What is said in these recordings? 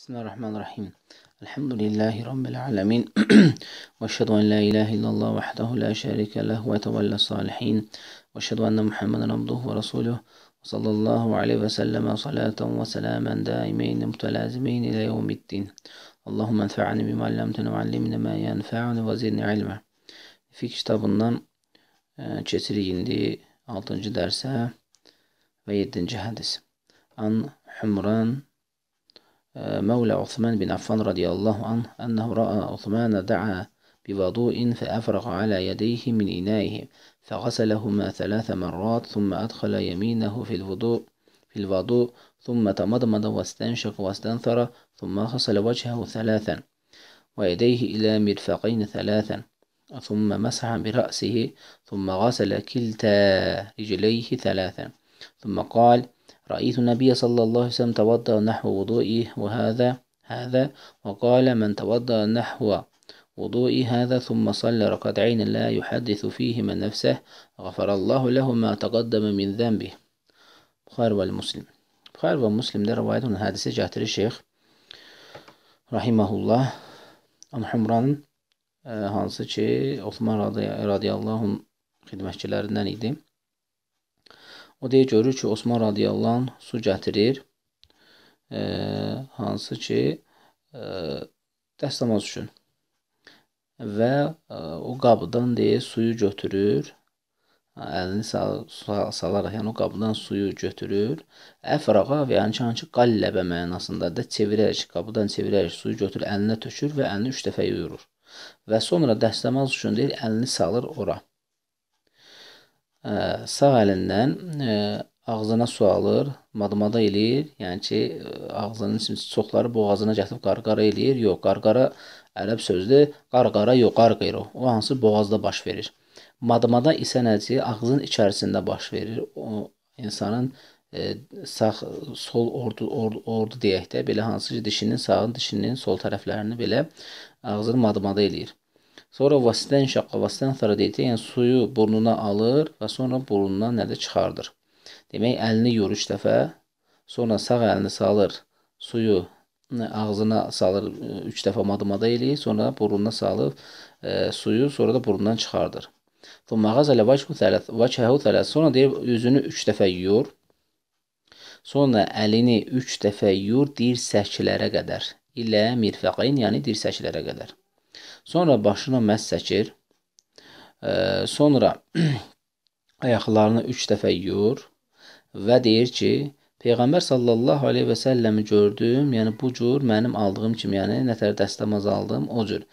بسم الله الرحمن الرحيم. الحمد لله رب العالمين. وأشهد أن لا إله إلا الله وحده لا شريك له وتولى الصالحين. وأشهد أن محمدا عبده ورسوله. وصلى الله عليه وسلم صلاة وسلاما دائمين متلازمين إلى يوم الدين. اللهم انفعني بما علمتنا وعلمنا ما ينفعني وزدني علما. Fiqh kitabından e, keçirik indi 6-cı dərsə və 7-ci hədis. An Humran مولى عثمان بن عفان رضي الله عنه أنه رأى عثمان دعا بوضوء فأفرغ على يديه من إنائه فغسلهما ثلاث مرات ثم أدخل يمينه في الوضوء في الوضوء ثم تمضمض واستنشق واستنثر ثم غسل وجهه ثلاثا ويديه إلى مرفقين ثلاثا ثم مسح برأسه ثم غسل كلتا رجليه ثلاثا ثم قال رأيت النبي صلى الله عليه وسلم توضأ نحو وضوئي وهذا هذا وقال من توضأ نحو وضوئي هذا ثم صلى ركعتين لا يحدث فيهما نفسه غفر الله له ما تقدم من ذنبه. بخاري والمسلم بخاري والمسلم ده روايته من حديث جاهتر الشيخ رحمه الله. عن حمران آه، هانسيتشي عثمان رضي الله عنه خدمتشيلاردن ايدي O deyir, görür ki, Osman radiyallahu anh su gətirir, e, hansı ki, e, dəstəmaz üçün. Və e, o qabdan deyir, suyu götürür, əlini sal salaraq, yəni o qabdan suyu götürür. Əfraqa və yəni ki, qalləbə mənasında da çevirərək, qabdan çevirərək suyu götürür, əlinə tökür və əlini üç dəfə yuyurur. Və sonra dəstəmaz üçün deyir, əlini salır ora sağ əlindən ağzına su alır, madmada eləyir. Yəni ki, ağzının çoxları boğazına gətirib qarqara eləyir. Yox, qarqara ərəb sözdür. Qarqara yox, qarqiro. O hansı boğazda baş verir. Madmada isə nədir? Ağzın içərisində baş verir. O insanın e, sağ sol ordu ordu, ordu deyək də belə hansı ki, dişinin sağın, dişinin sol tərəflərini belə ağzını madmada eləyir. Sonra vasitən şaqqa, vasitən thara deyəcək, yəni suyu burnuna alır və sonra burnundan nədə çıxardır. Demək, əlini yuyur üç dəfə, sonra sağ əlini salır, suyu ağzına salır, üç dəfə madmada eləyir, sonra burnuna salıb e, suyu, sonra da burnundan çıxardır. Thumma ghazala vajhahu thalath. Sonra deyir üzünü 3 dəfə yuyur. Sonra əlini 3 dəfə yuyur dirsəklərə qədər. İlə mirfəqayn, yəni dirsəklərə qədər. Sonra başına məs çəkir. E, sonra ayaqlarını 3 dəfə yuyur və deyir ki, Peyğəmbər sallallahu əleyhi və səlləmi gördüm. Yəni bu cür mənim aldığım kimi, yəni nətər dəstəmaz aldım, o cür.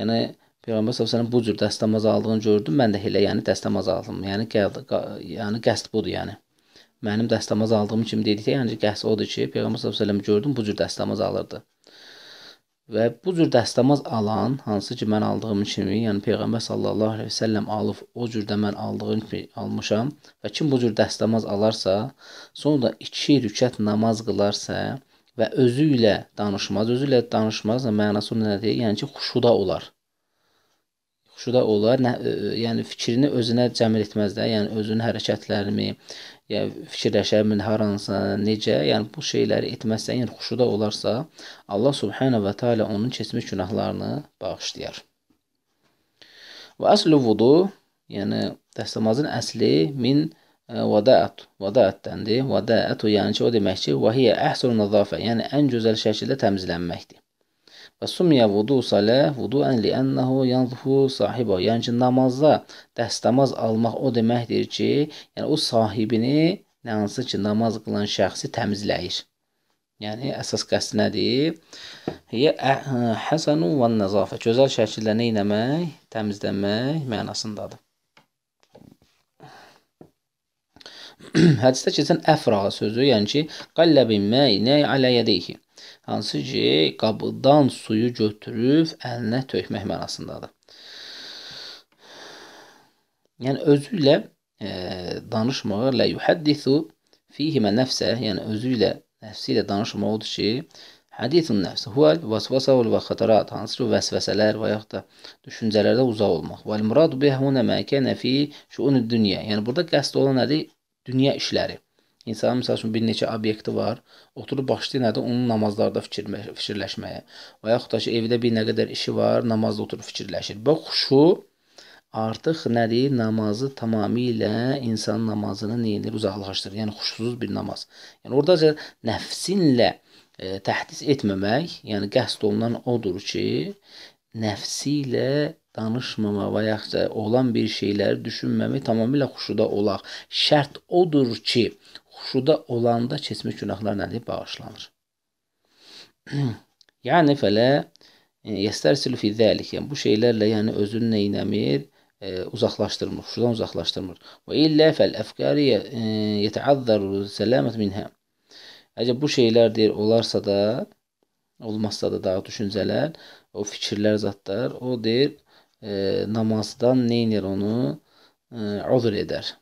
Yəni Peyğəmbər sallallahu əleyhi bu cür dəstəmaz aldığını gördüm. Mən də elə yəni dəstəmaz aldım. Yəni yəni qəsd budur, yəni. Mənim dəstəmaz aldığım kimi dedikdə, yəni qəsd odur ki, Peyğəmbər sallallahu əleyhi gördüm bu cür dəstəmaz alırdı. Və bu cür dəstəmaz alan, hansı ki mən aldığım kimi, yəni Peyğəmbər sallallahu əleyhi və səlləm alıb o cürdə mən aldığım kimi almışam və kim bu cür dəstəmaz alarsa, sonra 2 rükət namaz qılarsa və özü ilə danışmaz, özü ilə danışmaz mənası nədir? Yəni ki, xuşuda olar. Xuşuda olar, nə, yəni fikrini özünə cəmr etməz də, yəni özünün hərəkətlərini, yəni fikirləşəmin haransa, necə, yəni bu şeyləri etməzsə, yəni xuşuda olarsa, Allah subhanahu və taala onun keçmiş günahlarını bağışlayar. Və əslu vudu, yəni dəstəmazın əsli min vadaat, vadaatdəndir. Vadaatu yəni ki, o demək ki, və hiyə əhsunu nazafə, yəni ən gözəl şəkildə təmizlənməkdir. Və summiyə vudu salə vuduən li'ənəhu yanzuhu sahibə. Yəni ki, namazda dəstəmaz almaq o deməkdir ki, yəni o sahibini nə hansı ki, namaz qılan şəxsi təmizləyir. Yəni əsas qəsd nədir? Hiyə həsanu və nəzafə. Gözəl şəkildə nə etmək? Təmizləmək mənasındadır. Hədisdə keçən əfrağa sözü, yəni ki, qalləbin məy nə alə yədeyhi hansı ki, qabıdan suyu götürüb əlinə tökmək mənasındadır. Yəni özü ilə e, danışmağı la yuhaddisu fihi mən nəfsə, yəni özü ilə nəfsi ilə danışmaq odur ki, Hədithun nəfs huvel vasvasa və xatarat, hansı ki vəsvəsələr və yaxud da düşüncələrdə uzaq olmaq. Vəl muradu bih huna mə kana fi şu'un dünya. Yəni burada qəsd olan nədir? Dünya işləri. İnsanın məsəl üçün bir neçə obyekti var, oturub başlayır nədir? Onun namazlarda fikir fikirləşməyə. Və yaxud da ki, evdə bir nə qədər işi var, namazda oturub fikirləşir. Bu xuşu artıq nədir? Namazı tamamilə insan namazını neyinir? Uzaqlaşdırır. Yəni xuşsuz bir namaz. Yəni orada nəfsinlə e, təhdis etməmək, yəni qəsd olunan odur ki, nəfsi ilə danışmama və yaxud da olan bir şeyləri düşünməmək tamamilə xuşuda olaq. Şərt odur ki, xuşuda olanda keçmiş günahlar nədir? Bağışlanır. yəni fələ yestərsilu fi zəlik. Yəni bu şeylərlə yəni özünü nə etmir? E, uzaqlaşdırmır, xuşudan uzaqlaşdırmır. Və illə fəl əfkari yetəəzzəru səlamət minhə. Əgər bu şeylər deyir olarsa da, olmazsa da daha düşüncələr, o fikirlər zətlər, o deyir e, namazdan neynir onu? E, uzr edər.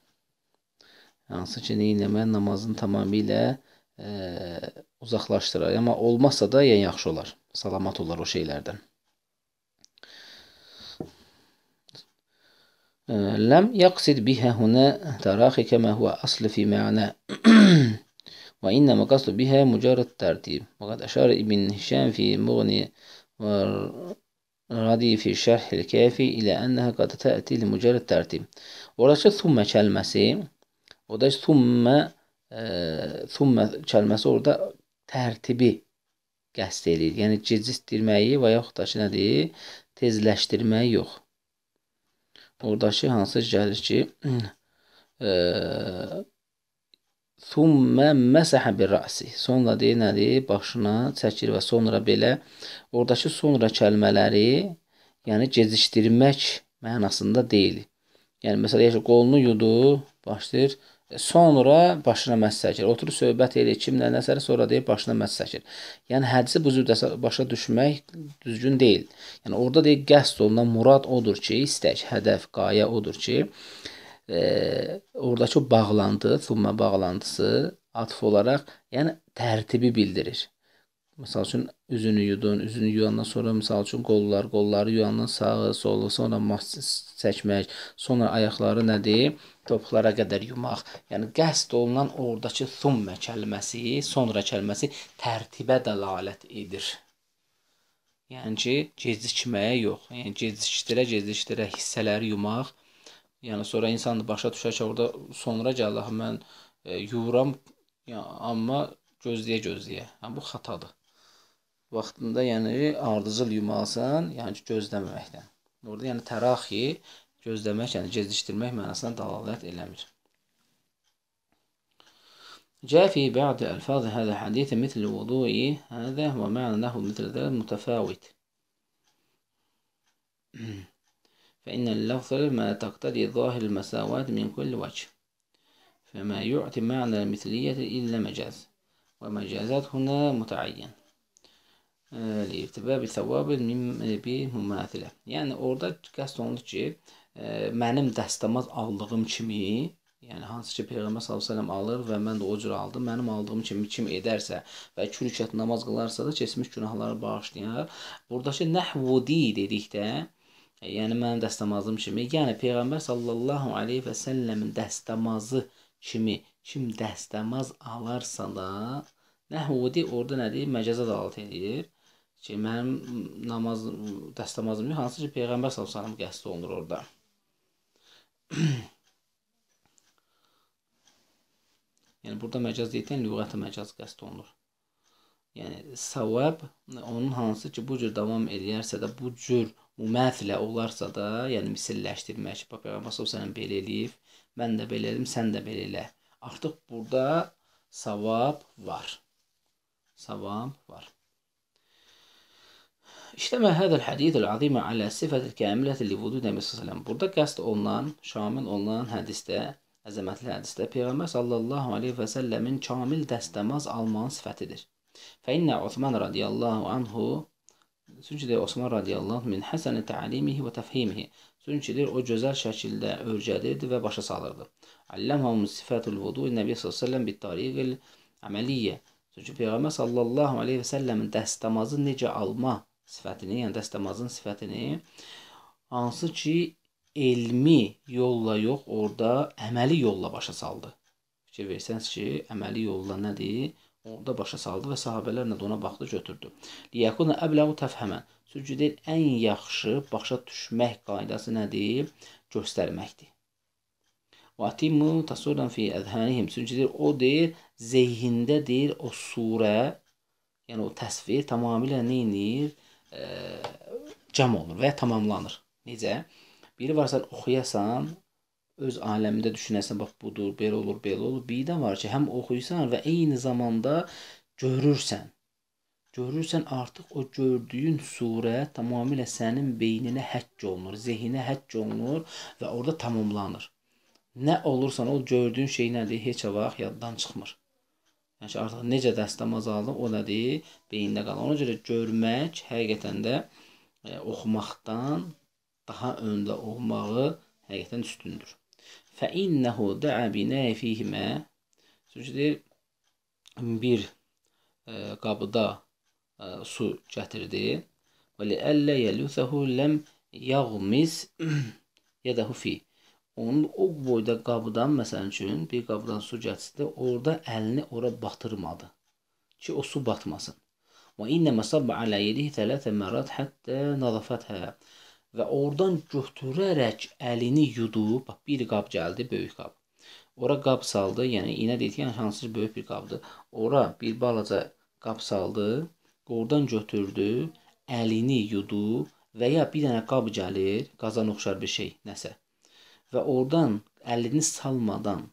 Hansı ki, neynəmə namazın tamamilə ə, uzaqlaşdırar. Amma olmazsa da yəni yaxşı olar. Salamat olar o şeylərdən. E, ləm yaqsid bihə hünə taraxi kəmə huvə aslı fi mə'nə və innəmə qasdu bihə mücərrəd tərtib. Vəqəd əşar ibn Hişəm fi muğni və radi fi şərhil kəfi ilə ənəhə qad təəti li mücərrəd tərtib. Oradakı thumə kəlməsi O da thummə e, thummə kəlməsi orada tərtibi qəsd eləyir. Yəni gecikdirməyi və yaxud da ki, nədir? Tezləşdirməyi yox. Oradakı hansı gəlir ki, e, Thummə məsəhə bir rəsi. Sonra deyir nədir? Başına çəkir və sonra belə oradakı sonra kəlmələri, yəni gecikdirmək mənasında deyil. Yəni məsələn, qolunu yudu, başlayır Sonra başına məs çəkir. Oturub söhbət eləyir kimlə nəsəri, sonra deyir başına məs çəkir. Yəni hədisi bu cür başa düşmək düzgün deyil. Yəni orada deyir qəsd olunan murad odur ki, istək, hədəf, qayə odur ki, e, oradakı bağlantı, thumma bağlantısı atf olaraq, yəni tərtibi bildirir. Məsəl üçün üzünü yudun, üzünü yuyandan sonra məsəl üçün qollar, qolları yuyandan sağı, solu, sonra mas çəkmək, sonra ayaqları nədir? Topuqlara qədər yumaq. Yəni qəsd olunan oradakı thummə kəlməsi, sonra kəlməsi tərtibə dəlalət edir. Yəni ki, gecikməyə yox. Yəni gecikdirə, gecikdirə hissələri yumaq. Yəni sonra insan başa düşər ki, orada sonra gəlir, mən e, yuyuram, yəni, amma gözləyə gözləyə. Yəni bu xətadır vaxtında yəni ardıcıl yumalısan, yəni ki, gözləməməkdən. Orada yəni təraxi gözləmək, yəni gecikdirmək mənasına dəlalət eləmir. جاء في بعض ألفاظ هذا الحديث مثل الوضوء هذا ومعنى له مثل ذلك متفاوت فإن اللفظ ما تقتضي ظاهر المساواة من كل وجه فما يعطي معنى المثلية إلا مجاز ومجازات هنا متعين irtiba bi səvabil bi mümathilə. Yəni orada qəsd olunur ki, ə, mənim dəstəmaz aldığım kimi, yəni hansı ki Peyğəmbər sallallahu əleyhi alır və mən də o cür aldım. Mənim aldığım kimi kim edərsə və iki rükət namaz qılarsa da keçmiş günahları bağışlayar. Buradakı nəhvudi dedikdə, yəni mənim dəstəmazım kimi, yəni Peyğəmbər sallallahu əleyhi və səlləmin dəstəmazı kimi kim dəstəmaz alarsa da, nəhvudi orada nədir? Məcaza dalat edir ki, mənim namaz dəstəmazım yox, hansı ki, Peyğəmbər sallallahu qəsd olunur orada. yəni burada məcaz deyilən lüğəti məcaz qəsd olunur. Yəni savab onun hansı ki, bu cür davam edərsə də, bu cür müməthlə olarsa da, yəni misilləşdirmək, Peyğəmbər sallallahu belə eləyib, mən də belə edim, sən də belə elə. Artıq burada savab var. Savab var. İşləmə hədəl hədithul azimə alə sifətil kəmiləti li vudu Nəbi sallallahu Burada qəsd olunan, şamil olunan hədisdə, əzəmətli hədisdə Peyğəmbər sallallahu aleyhi və səlləmin kamil dəstəmaz almanın sifətidir. Fə innə Osman radiyallahu anhu Çünki deyir Osman radiyallahu min həsəni təalimihi və təfhimihi. Çünki deyir o gözəl şəkildə öyrədirdi və başa salırdı. Allamhum sifətul vudu Nəbi sallallahu bit-tariqil əməliyyə. Çünki Peyğəmbər sallallahu aleyhi və səlləmin dəstəmazı necə alma sifətini, yəni dəstəmazın sifətini hansı ki elmi yolla yox, orada əməli yolla başa saldı. fikir versəniz ki, əməli yolla nədir? Orada başa saldı və sahabələrlə də ona baxdı, götürdü. Liyakuna əbləğu təfhəmə. Çünki deyir, ən yaxşı başa düşmək qaydası nədir? Göstərməkdir. Və atimu tasuran fi əzhanihim. Çünki deyir, o deyir, zehində deyir, o surə, yəni o təsvir tamamilə nə edir? E, cəm olunur və ya tamamlanır. Necə? Biri var sən oxuyasan, öz aləmində düşünəsən, bax budur, belə olur, belə olur. Bir də var ki, həm oxuyursan və eyni zamanda görürsən. Görürsən artıq o gördüyün surə tamamilə sənin beyninə həkk olunur, zehinə həkk olunur və orada tamamlanır. Nə olursan o gördüyün şey nədir? Heç vaxt yaddan çıxmır. Yəni ki, artıq necə dəstəmaz aldın, o nədir? Beyində qalır. Ona görə görmək həqiqətən də e, oxumaqdan daha öndə olmağı həqiqətən üstündür. Fəinnehu də'a binəfihimə Çünki deyir, bir e, qabıda e, su gətirdi. Və liəllə yəlüthəhu ləm yağmis yədəhu fi. Onun o boyda qabıdan məsələn üçün bir qabıdan su gətirdi, orada əlini ora batırmadı ki, o su batmasın. Və innə məsəbbə alə yedihi tələtə mərat həttə nazafətə və oradan götürərək əlini yudub, bax bir qab gəldi, böyük qab. Ora qab saldı, yəni iynə deyək, yəni hansı böyük bir qabdır. Ora bir balaca qab saldı, oradan götürdü, əlini yudu və ya bir dənə qab gəlir, qazan oxşar bir şey, nəsə. Və oradan əlini salmadan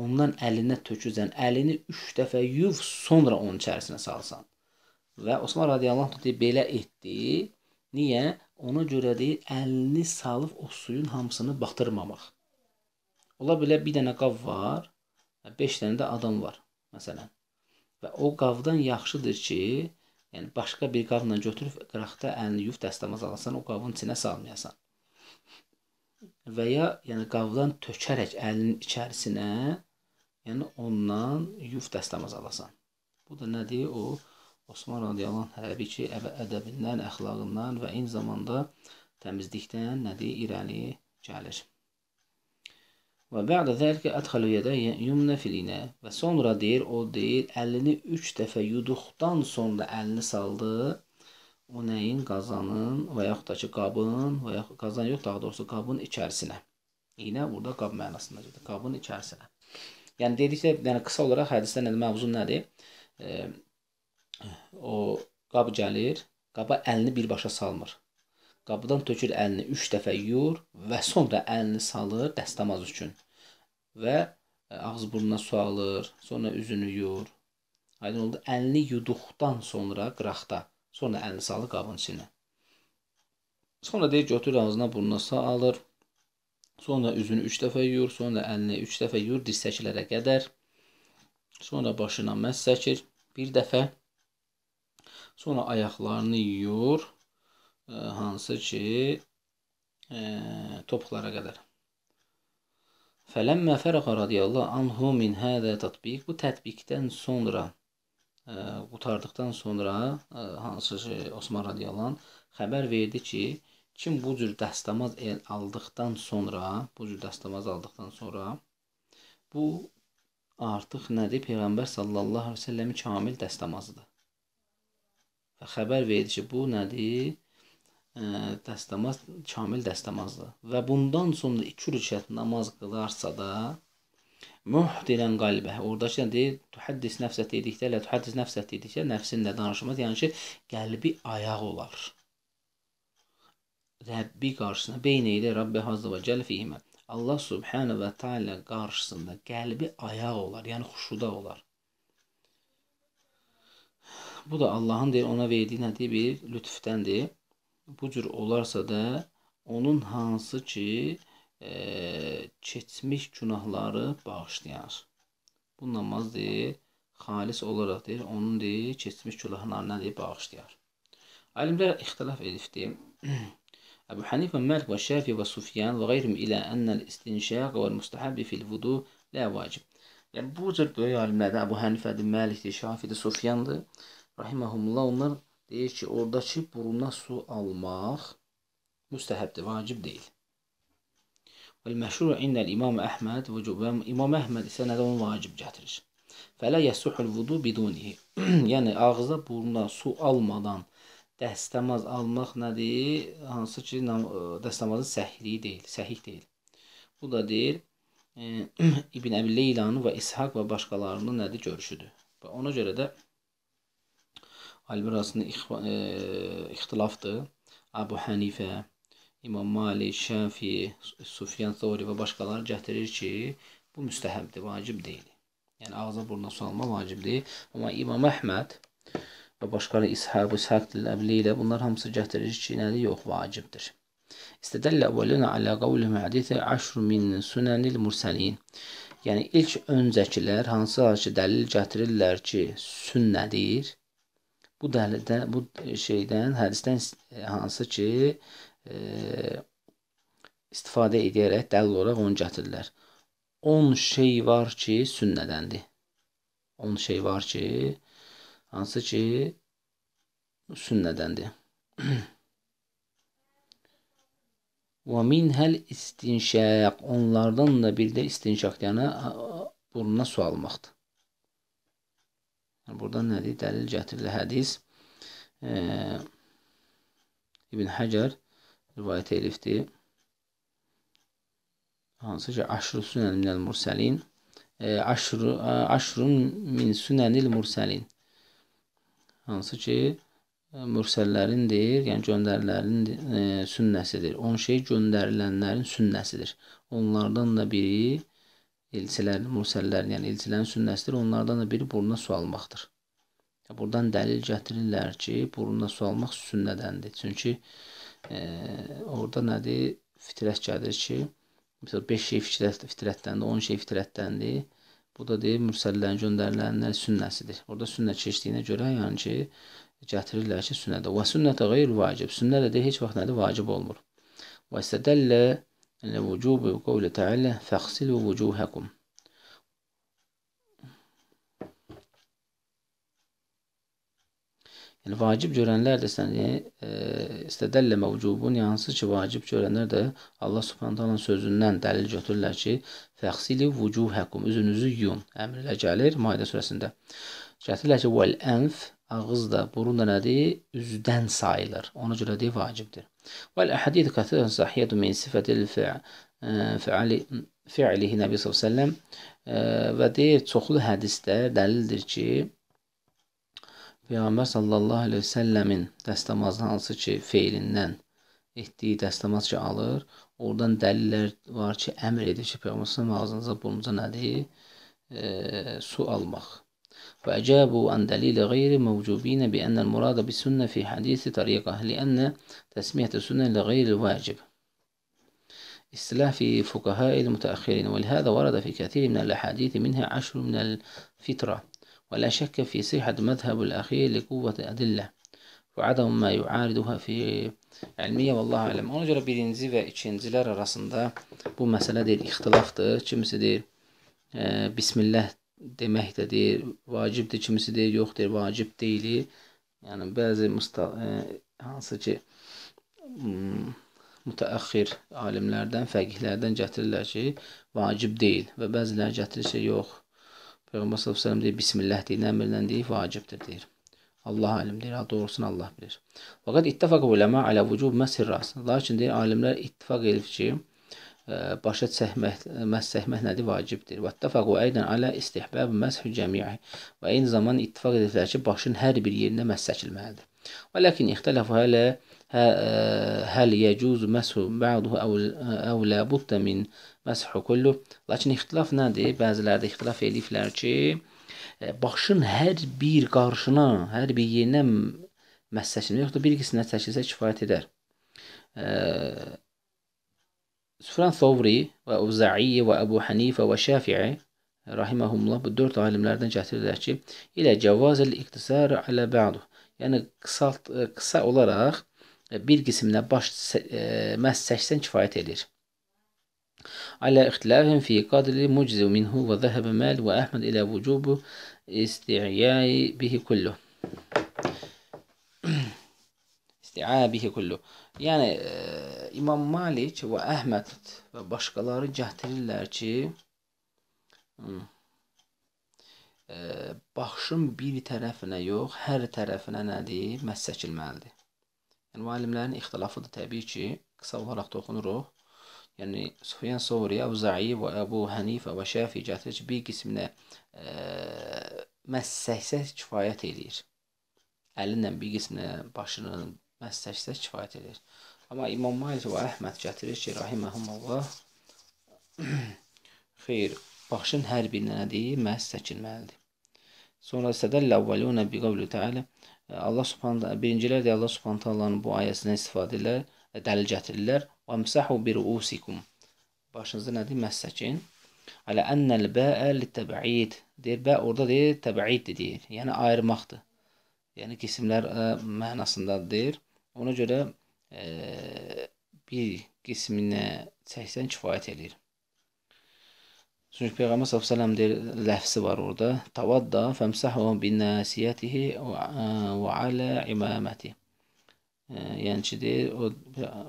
ondan əlinə töküzən, əlini 3 dəfə yuv, sonra onun içərisinə salsan. Və Osman radiyallahu anh belə etdi. Niyə? Ona görə deyir, əlini salıb o suyun hamısını batırmamaq. Ola bilər bir dənə qab var, 5 dənə də adam var, məsələn. Və o qabdan yaxşıdır ki, yəni başqa bir qabla götürüb qıraqda əlini yuyub dəstəmaz alasan, o qabın içinə salmayasan. Və ya yəni qabdan tökərək əlinin içərisinə, yəni ondan yuyub dəstəmaz alasan. Bu da nədir? O Osman radiyallahu anh hərbi ki, ədəbindən, əxlaqından və eyni zamanda təmizlikdən nədir? İrəli gəlir. Və bə'də zəlikə ədxəlu yedə yumnə filinə və sonra deyir, o deyir, əlini üç dəfə yuduqdan sonra əlini saldı. O nəyin? Qazanın və yaxud da ki, qabın və yaxud qazan yox, daha doğrusu qabın içərisinə. İynə burada qab mənasında gedir. Qabın içərisinə. Yəni dedikdə, yəni qısa olaraq hədisdə nədir? Məvzu nədir? E, o qab gəlir, qaba əlini birbaşa salmır. Qabıdan tökür əlini 3 dəfə yuyur və sonra əlini salır dəstəmaz üçün. Və e, ağız burnuna su alır, sonra üzünü yuyur. Aydın oldu. Əlini yuduqdan sonra qıraqda, sonra əlini salır qabın içinə. Sonra deyir götür ağzına burnuna su alır. Sonra üzünü 3 dəfə yuyur, sonra əlini 3 dəfə yuyur dirsəklərə qədər. Sonra başına məs çəkir bir dəfə. Sonra ayaqlarını yuyur, e, hansı ki e, topuqlara qədər. Fələmmə fərəqə radiyallahu anhu min hədə tətbiq bu tətbiqdən sonra qutardıqdan sonra ə, hansı ki Osman radiyallahu anh xəbər verdi ki, kim bu cür dəstəmaz aldıqdan sonra, bu cür dəstəmaz aldıqdan sonra bu artıq nədir? Peyğəmbər sallallahu əleyhi və səlləmin kamil dəstəmazıdır və xəbər verdi ki, bu nədir? Dəstəmaz kamil dəstəmazdır. Və bundan sonra 2 rükət namaz qılarsa da muhdirən qalbə. Oradakı nə deyir? Tuhaddis nəfsə dedikdə, lə tuhaddis nəfsə dedikdə nəfsinlə danışmaz, yəni ki, qəlbi ayaq olar. Rəbbi qarşısına beynə ilə Rabbi Azza və Cəl fihimə. Allah Subhanahu və Taala qarşısında qəlbi ayaq olar, yəni xuşuda olar. Bu da Allahın deyir ona verdiyi nədir? Bir lütfdəndir. Bu cür olarsa da onun hansı ki e, keçmiş günahları bağışlayar. Bu namaz deyir, xalis olaraq deyir, onun deyir, keçmiş günahlarını nədir? Bağışlayar. Alimlər ixtilaf edibdir. Şəfi və Sufyan və qeyrim ilə ənəl istinşaq və müstəhəbi fil vudu lə vacib. Yəni, bu cür böyük alimlərdən Əbu Hanifədir, Məlikdir, Şafidir, Sufyandır rahimehumullah onlar deyir ki, oradakı buruna su almaq müstəhəbdir, vacib deyil. والمشهور عند الإمام أحمد vücub. İmam Əhməd isə nədə onu vacib gətirir. Fələ yəsuhul vudu bidunihi. yəni ağza buruna su almadan dəstəmaz almaq nədir? Hansı ki dəstəmazın səhihliyi deyil, səhih deyil. Bu da deyir e, İbn Əbi Leylanın və İshaq və başqalarının nədir görüşüdür. Və ona görə də alimlər arasında e, ixtilafdır. Abu Hanifə, İmam Malik, Şəfi, Sufyan Thori və başqaları gətirir ki, bu müstəhəbdir, vacib deyil. Yəni ağza buruna su alma vacibdir. Amma İmam Əhməd və başqaları İshab, İshaq Əbli ilə bunlar hamısı gətirir ki, nədir? Yox, vacibdir. İstədəllə əvvəlünə alə qavli məhdisə əşr min sunənil mürsəlin. Yəni ilk öncəkilər hansı ki dəlil gətirirlər ki, sünnədir. Bu dəlildən, bu şeydən, hədisdən hansı ki, e, istifadə edərək dəlil olaraq onu gətirirlər. 10 şey var ki, sünnədəndir. 10 şey var ki, hansı ki sünnədəndir. Və minhəl istinşaq. Onlardan da bir də istinşaq, yəni burnuna su almaqdır. Yəni, buradan nədir? Dəlil gətirilir hədis. E, İbn Həcər rivayət elifdir. Hansı ki, aşru sünən minəl mursəlin e, aşru, aşrun min sünənil mursəlin hansı ki, e, mürsəllərin deyir, yəni göndərilərin e, sünnəsidir. 10 şey göndərilənlərin sünnəsidir. Onlardan da biri elçilərin, mürsəllərin, yəni elçilərin sünnəsidir. Onlardan da biri burnuna su almaqdır. Buradan dəlil gətirirlər ki, burnuna su almaq sünnədəndir. Çünki e, orada nədir? Fitrət gəlir ki, məsələn 5 şey fitrət, fitrətdəndir, 10 şey fitrətdəndir. Bu da deyir mürsəllərin göndərilənlər sünnəsidir. Orada sünnə keçdiyinə görə yəni ki, gətirirlər ki, sünnədir. Və sünnətə qeyr vacib. Sünnə də heç vaxt nədir? Vacib olmur. Və istədəllə vücubu qavli təala fəxsilu vucuhakum. Yəni vacib görənlər də səni e, istədəllə məvcubun hansı ki, vacib görənlər də Allah Subhanahu taalanın sözündən dəlil götürürlər ki, fəxsili vucuhakum üzünüzü yuyun. Əmr ilə gəlir Maidə surəsində. Gətirirlər ki, vel enf ağız da, burun da nədir? Üzdən sayılır. Ona görə deyir vacibdir. Vel əhadith kəthirən sahiyyətu min sifətil fi'ali fi'lihi Nəbi sallallahu əleyhi və səlləm e, və deyir çoxlu hədislər dəlildir ki, Peyğəmbər sallallahu əleyhi və səlləmin dəstəmazı hansı ki, feilindən etdiyi dəstəmaz ki, alır, oradan dəlillər var ki, əmr edir ki, Peyğəmbər ağzınıza, burnunuza nədir? E, su almaq. فأجابوا عن دليل غير موجوبين بأن المراد بالسنة في حديث طريقة لأن تسمية السنة لغير الواجب اصطلاح في فقهاء المتأخرين ولهذا ورد في كثير من الأحاديث منها عشر من الفطرة ولا شك في صحة مذهب الأخير لقوة أدلة وعدم ما يعارضها في ilmiyə vallahu aləm. Ona görə birinci və ikincilər arasında bu məsələdir, ixtilafdır. Kimisi deyir, e, bismillah demək də deyir, vacibdir, kimisi deyir, yox deyir, vacib deyil. Yəni bəzi musta e, hansı ki mütəəxir alimlərdən, fəqihlərdən gətirirlər ki, vacib deyil və bəziləri gətirir ki, yox, Peyğəmbər sallallahu əleyhi deyir, bismillah deyir, əmrlə deyir, vacibdir deyir. Allah alim deyir, doğrusunu Allah bilir. Fəqət ittafaq uləma alə vücub məsir ras. Lakin deyir, alimlər ittifaq edib ki, e, başa çəkmək, məs çəkmək nədir? Vacibdir. Və ittafaqu aydan alə istihbab məshü cəmi'i. Və eyni zaman ittifaq ediblər ki, başın hər bir yerinə məs çəkilməlidir. Və lakin ixtələfu hələ həl yecuzu məshu ba'duhu əv la budda min məshu kullu. Lakin ixtilaf nədir? Bəziləri də ixtilaf ediblər ki, başın hər bir qarşına, hər bir yerinə məs çəkilmir, yoxsa bir qisminə çəkilsə kifayət edər. Süfyan Thawri və Uzai və Əbu Hanifə və Şafi'i rahimehumullah bu dörd alimlərdən gətirirlər ki, ilə cavazil iktisar alə ba'du. Yəni qısalt qısa olaraq bir qisminə baş məhz 80 kifayət edir. Alə ixtilafin fi qadri muczi minhu və zəhəbə məl və Əhməd ilə vücubu isti'yai bihi kullu. isti'abihi kullu. Yəni e, İmam Malik və Əhməd və başqaları gətirirlər ki, e, başın bir tərəfinə yox, hər tərəfinə nədir? Məs çəkilməlidir. Yəni müəllimlərin ixtilafıdır təbii ki, qısa olaraq toxunuruq. Yəni Sufyan Savri, Əvza'i və Əbu Hənifə və Şəfi gətirir ki, bir qisminə e, məhz səksə kifayət eləyir. Əlinlə bir qisminə başını məhz səksə kifayət eləyir. Amma İmam Malik və Əhməd gətirir ki, rahiməhumullah xeyr, başın hər birinə nədir? Məhz çəkilməlidir. Sonra istədəllə əvvəlunə bi qavlu təala Allah Subhanahu birincilər də Allah Subhanahu taalanın bu ayəsindən istifadə edirlər, dəlil gətirirlər. Və msahu bi ruusikum. Başınızı nədir? Məhz çəkin. Alə ennəl bəə lit-təb'id. Deyir, bə orada deyir, təb'id deyir. Yəni ayırmaqdır. Yəni qismlər ə, mənasındadır. Ona görə ə, bir qisminə çəksən kifayət eləyir. Çünki Peyğəmbər sallallahu deyir, ləfsi var orada. Tavadda famsahu bin nasiyatihi və ala imaməti. Yəni ki, deyir, o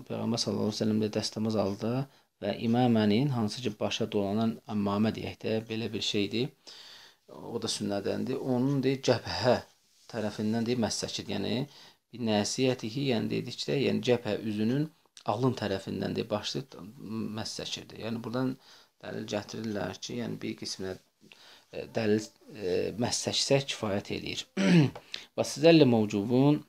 Peyğəmbər səlləm də dəstəmaz aldı və imamənin hansı ki başa dolanan əmmamə deyək də belə bir şeydir. O da sünnədəndir. Onun deyir cəbhə tərəfindən deyir məscid, yəni bir nəsiyyətihi, yəni dedikdə, yəni cəbhə üzünün alın tərəfindən deyir başlayıb məscəkirdir. Yəni buradan dəlil gətirirlər ki, yəni bir qisminə e, dəlil e, məscəksə kifayət eləyir. Və sizəllə mövcubun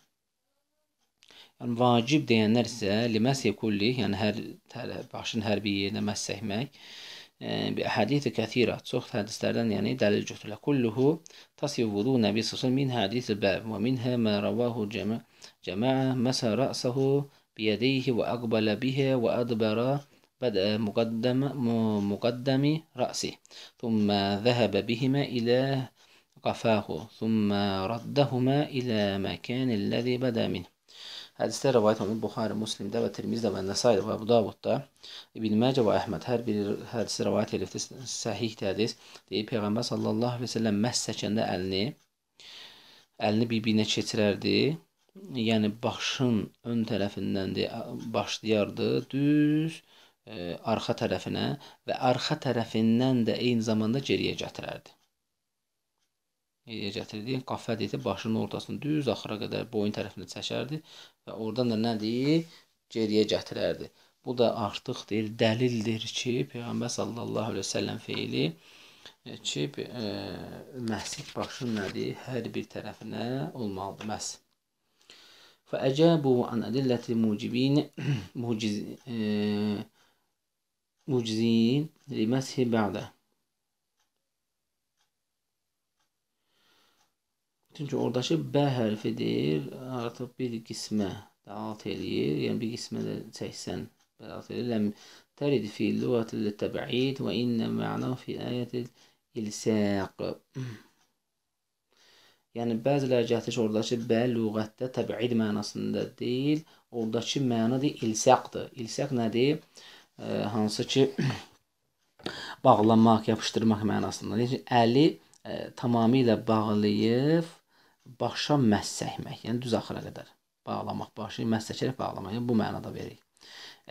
Yəni vacib deyənlər isə liməsi kulli, yəni hər, hər başın hər bir yerinə məssəhmək e, bi əhadith kəthira çox hədislərdən yəni dəlil götürürlər. Kulluhu tasif vudu Nəbi sallallahu min hadis bəb və minhə mə ravahu cəmə cəmaə məsə rəsahu biyədeyhi və əqbələ bihə və ədbərə بدأ مقدم مقدم رأسه ثم ذهب بهما إلى قفاه ثم ردهما إلى مكان الذي بدأ منه Hədisdə rivayət olunur Buxari, Müslimdə və Tirmizdə və Nəsaidə və Əbu Davudda, İbn Məcə və Əhməd hər bir hədisi rivayət edibdir, səhih hədis. Deyir Peyğəmbər sallallahu əleyhi və səlləm məhz çəkəndə əlini əlini bir-birinə keçirərdi. Yəni başın ön tərəfindən də başlayardı düz e, arxa tərəfinə və arxa tərəfindən də eyni zamanda geriyə gətirərdi gətirdi. Qafət idi, başının ortasını düz axıra qədər boyun tərəfində çəkərdi və oradan da nədir? Geriyə gətirərdi. Bu da artıq deyir, dəlildir ki, Peyğəmbər sallallahu əleyhi və səlləm feili e, ki, e, məhsid başın nədir? Hər bir tərəfinə olmalıdır məhs. فأجابوا عن أدلة الموجبين موجز موجزين لمسح بعده Çünki oradakı B hərfidir, artıq bir qismə dəlat eləyir. Yəni bir qismə də 80 dəlat eləyir. Ləm tərid fi lüğətil təb'id və innə mə'na fi ayətil ilsaq. Yəni bəziləri gətirir oradakı B lüğətdə təb'id mənasında deyil, oradakı məna da ilsaqdır. İlsaq nədir? E, hansı ki bağlamaq, yapışdırmaq mənasında. Yəni əli e, tamamilə bağlayıb başa məhz çəkmək, yəni düz axıra qədər bağlamaq, başı məhz çəkərək bağlamaq, yəni bu mənada veririk.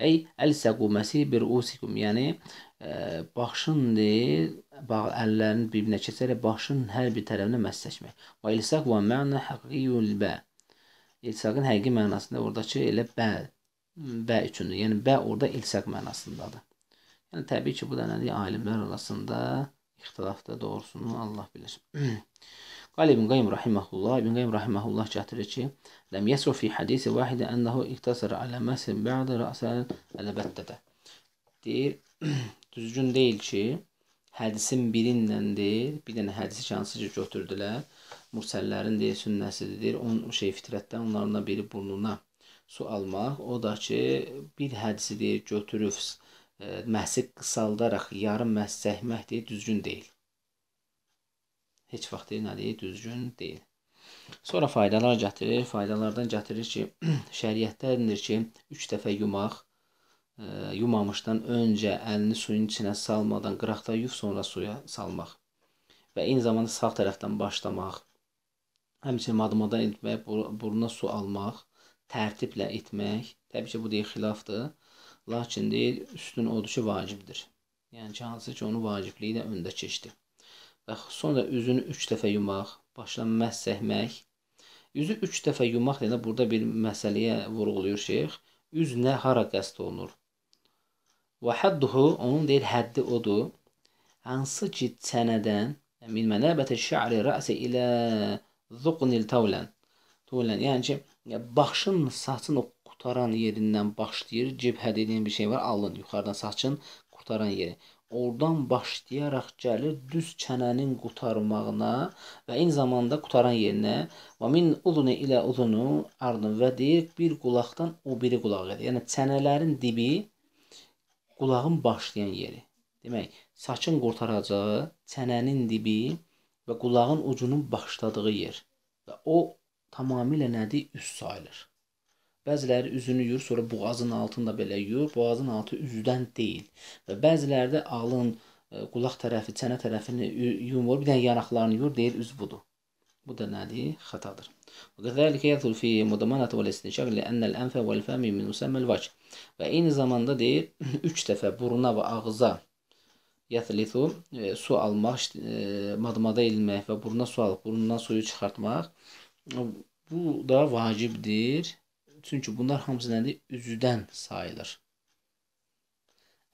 Ey əlsəqu məsi bir usikum, yəni e, başın deyil, bağ əllərini bir-birinə keçərək başın hər bir tərəfinə məhz çəkmək. Və ilsaq və məna həqiqiyul bə. İlsaqın həqiqi mənasında oradakı elə bə, bə üçündür. Yəni bə orada ilsaq mənasındadır. Yəni təbii ki, bu da nədir? Alimlər arasında ixtilafda doğrusunu Allah bilir. Qal İbn Qayyim rahimehullah, İbn Qayyim rahimehullah gətirir ki, ləm yəsru fi hadisi vahide ennehu iktasara ala məsin ba'd ra'san al-battata. Deyir, düzgün deyil ki, hədisin birindən deyir, bir dənə hədisi hansı ki götürdülər. Mursəllərin deyir, sünnəsidir. On şey fitrətdən onlardan biri burnuna su almaq. O da ki, bir deyir, götürüb e, məhsi qısaldaraq yarım məhs çəkmək deyir, düzgün deyil heç vaxt deyil, nədir? Düzgün deyil. Sonra faydalar gətirir. Faydalardan gətirir ki, şəriətdəndir ki, 3 dəfə yumaq, e, yumamışdan öncə əlini suyun içinə salmadan qıraqda yuf, sonra suya salmaq. Və eyni zamanda sağ tərəfdən başlamaq. Həmçinin madmadan etmək, buruna su almaq tərtiblə etmək, təbii ki, bu deyil xilafdır. Lakin deyir, üstün odur ki, vacibdir. Yəni ki, hansı ki, onun vacibliyi də öndə keçdi. Və sonra üzünü 3 dəfə yumaq, başdan məhz çəkmək. Üzü 3 dəfə yumaq deyəndə burada bir məsələyə vurğulayır şeyx. Üz nə hara qəsd olunur? Və hadduhu onun deyir həddi odur. Hansı ki, çənədən min mənəbəti şə'ri rəsi ilə zuqnil tavlən. Tavlən, yəni ki, başın saçın o qutaran yerindən başlayır. Cibhə dediyim bir şey var, alın yuxarıdan saçın qutaran yeri. Oradan başlayaraq gəlir düz çənənin qutarmağına və eyni zamanda qutaran yerinə və min uzunu ilə uzunu ardın və deyir bir qulaqdan o biri qulağa qədər. Yəni çənələrin dibi qulağın başlayan yeri. Demək, saçın qurtaracağı çənənin dibi və qulağın ucunun başladığı yer. Və o tamamilə nədir? Üst sayılır. Bəziləri üzünü yuyur, sonra boğazın altını da belə yuyur. Boğazın altı üzdən deyil. Və bəziləri də alın, e, qulaq tərəfi, çənə tərəfini yumur, bir dənə yanaqlarını yuyur, deyir üz budur. Bu da nədir? Xətadır. وكذلك يدخل في مضمنة والاستنشاق لأن الأنف والفم من مسمى الوجه. Və eyni zamanda deyir 3 dəfə buruna və ağıza yəthlisu e, su almaq, e, madmada ilmək və buruna su alıb burundan suyu çıxartmaq bu da vacibdir. Çünki bunlar hamısı nədir? Üzdən sayılır.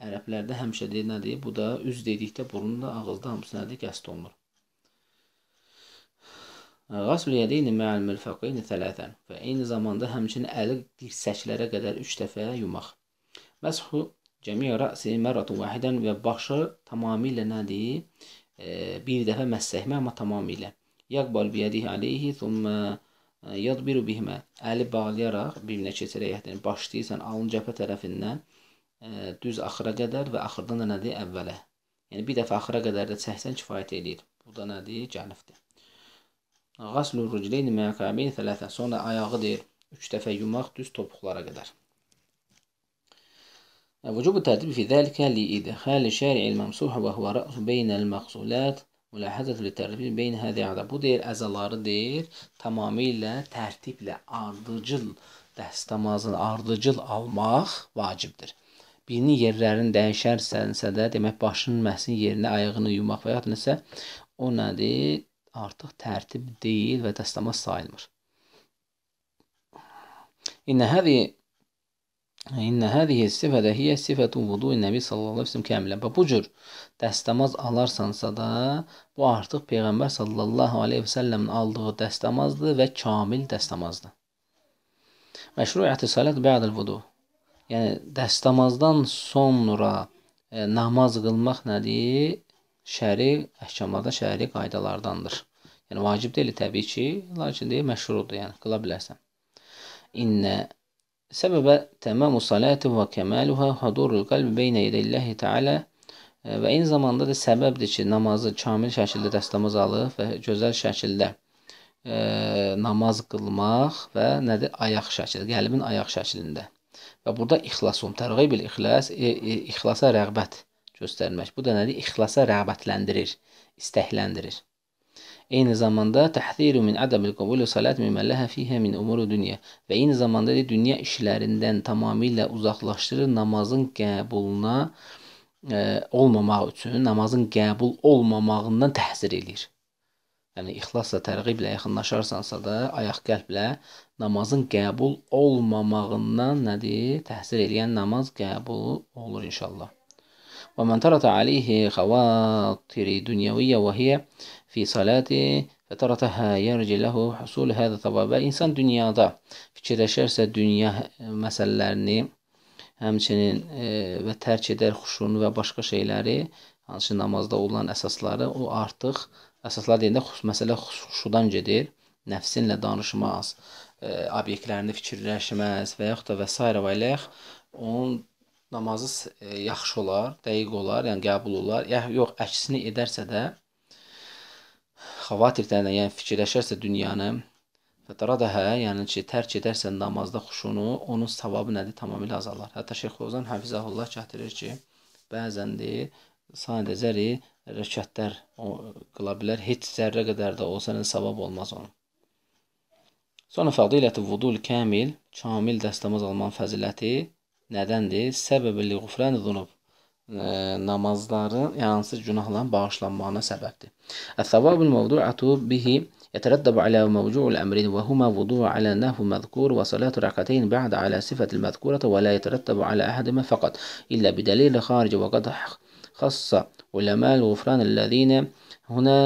Ərəblərdə həmişə deyir nədir? Bu da üz dedikdə burunda, ağızda hamısı nədir? Qəsd olunur. Qasl yədeyni mə'al mirfaqeyni thələtən və eyni zamanda həmçinin əli dirsəklərə qədər 3 dəfə yumaq. Məsxu cəmi rəsi mərratun vahidən və başı tamamilə nədir? E, bir dəfə məssəhmə amma tamamilə. Yaqbal biyədihi aleyhi thumma yadbiru bihimə əli bağlayaraq bir-birinə keçirək, yəni başlayırsan alın cəbhə tərəfindən ə, e, düz axıra qədər və axırdan da nədir? Əvvələ. Yəni bir dəfə axıra qədər də çəksən kifayət eləyir. Bu da nədir? Cənifdir. Qaslur ricleyn məqamin thələthə. Sonra ayağı deyir 3 dəfə yumaq düz topuqlara qədər. وجوب الترتيب في ذلك لإدخال الشارع الممسوح وهو رأس بين المغسولات Mülahəzətül tərtib beyn hədi ədə. Bu deyir əzaları deyir, tamamilə tərtiblə ardıcıl dəstəmazın ardıcıl almaq vacibdir. Birinin yerlərini dəyişərsənsə də, demək başının məhsin yerinə ayağını yumaq və ya nəsə o nədir? Artıq tərtib deyil və dəstəmaz sayılmır. İnnə həzi İnnə həzihi sifədə hiyə sifətu vudu Nəbi sallallahu əleyhi və səlləm kamilən. Və bu cür dəstəmaz alarsansa da, bu artıq peyğəmbər sallallahu əleyhi və səlləmin aldığı dəstəmazdır və kamil dəstəmazdır. Məşru'iyyəti salat ba'dəl vudu. Yəni dəstəmazdan sonra e, namaz qılmaq nədir? Şəri əhkamlarda, şəri qaydalardandır. Yəni vacib deyil təbii ki, lakin deyir məşrudur, yəni qıla bilərsən. İnnə Səbəbə təmamu salati və kəmaluha hudurul qalb beynə yedəllahi təala və eyni zamanda da səbəbdir ki, namazı kamil şəkildə dəstəmaz alıb və gözəl şəkildə e, namaz qılmaq və nədir? Ayaq şəkli, qəlbin ayaq şəklində. Və burada ixlasun, tərğib ixlas, e, e, ixlasa rəğbət göstərmək. Bu da nədir? İxlasa rəğbətləndirir, istəkləndirir. Eyni zamanda təhziru min ədəbil qəbulu salat mimə ləhə fihə min umuru dünya və eyni zamanda da dünya işlərindən tamamilə uzaqlaşdırır namazın qəbuluna ə, olmamaq üçün, namazın qəbul olmamağından təhzir eləyir. Yəni ixlasla, tərğiblə yaxınlaşarsansa da, ayaq qəlblə namazın qəbul olmamağından nədir? Təhsir eləyən namaz qəbul olur inşallah. Və mən tərata alayhi xavatiri dunyaviyyə və hiyə fi salati və tarataha yarci lahu husul hada savab. İnsan dünyada fikirləşərsə dünya məsələlərini həmçinin e, və tərk edər xuşunu və başqa şeyləri, hansı namazda olan əsasları, o artıq əsaslar deyəndə xus məsələ xuşudan gedir. Nəfsinlə danışmaz, e, obyektlərini fikirləşməz və yaxud da və s. və iləx onun namazı e, yaxşı olar, dəqiq olar, yəni qəbul olar. Ya yox, əksini edərsə də xavatirdən, yəni fikirləşərsə dünyanı fətaradaha, yəni ki, tərk edərsə namazda xuşunu, onun savabı nədir? Tamamilə azalar. Hətta Şeyx Ozan Həfizəhullah gətirir ki, bəzən deyir, sadə zəri rəkətlər qıla bilər, heç zərrə qədər də olsa nə savab olmaz onun. Sonra fədiləti vudul kamil kamil dəstəmaz almanın fəziləti nədəndir? Səbəbi li ğufran zunub namazların, yansız günahların bağışlanmağına səbəbdir. Əs-savabul mevdu'atu bihi يترتب على موضوع الأمرين وهما وضوء على النحو المذكور وصلاة ركعتين بعد على صفة المذكورة ولا يترتب على أحدهما فقط إلا بدليل خارج وقد خص علماء الغفران الذين هنا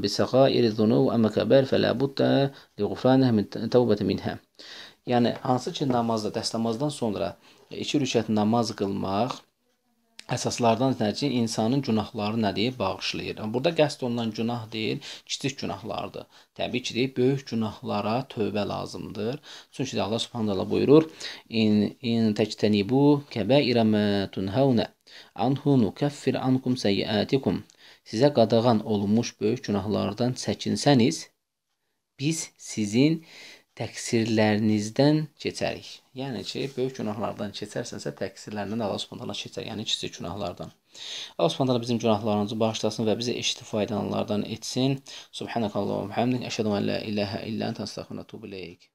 بصغائر الذنوب أما كبائر فلا بد لغفرانه من توبة منها. Yəni hansı ki namazda, dəstəmazdan sonra iki rükət namaz qılmaq əsaslardan nədir? İnsanın günahları nədir? Bağışlayır. Burada qəsd olunan günah deyil, kiçik günahlardır. Təbii ki, deyil, böyük günahlara tövbə lazımdır. Çünki Allah Subhanahu taala buyurur: "İn in tectenibu kebaira ma tunhauna anhu nukaffir ankum seyiatikum." Sizə qadağan olunmuş böyük günahlardan çəkinsəniz, biz sizin təqsirlərinizdən keçərik. Yəni ki, böyük günahlardan keçərsənsə, təqsirlərindən Allah Subhanahu keçər, yəni kiçik günahlardan. Allah Subhanahu bizim günahlarımızı bağışlasın və bizi eşitib faydalananlardan etsin. Subhanakallahumma hamdik, əşhadu an la ilaha illa ente, estağfiruke və etûbü ileyk.